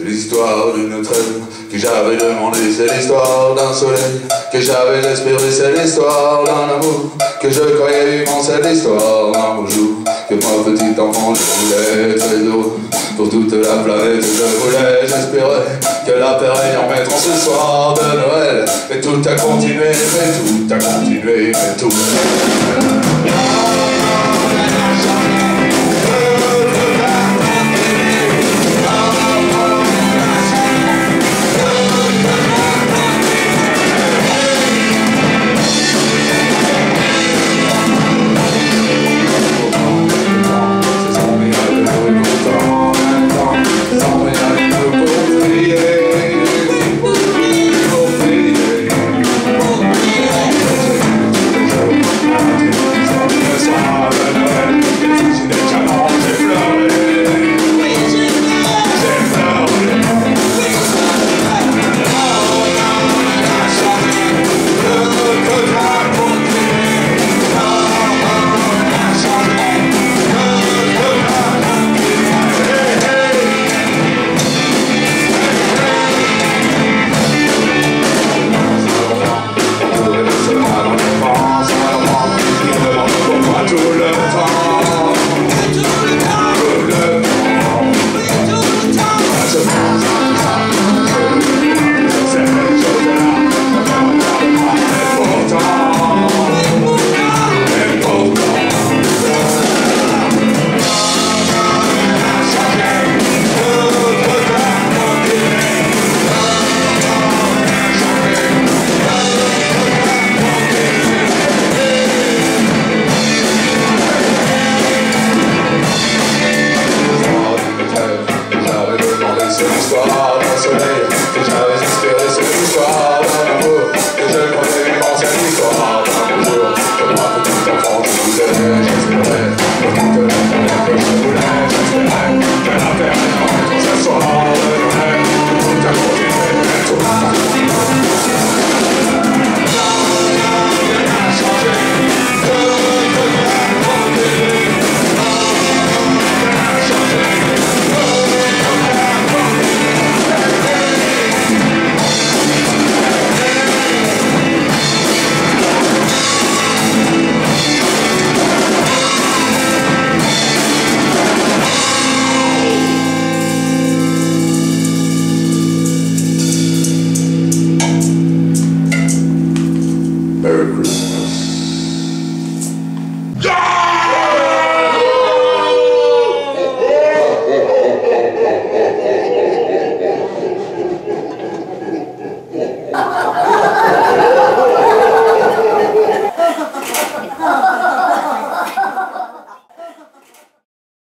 C'est l'histoire d'une traîne que j'avais demandé, c'est l'histoire d'un soleil que j'avais espéré, c'est l'histoire d'un amour que je croyais vivant, c'est l'histoire d'un beau jour que moi petit enfant je voulais très heureux. Pour toute la planète je voulais, j'espérais que la paix en mettre ce soir de Noël. Mais tout a continué, mais tout a continué, mais tout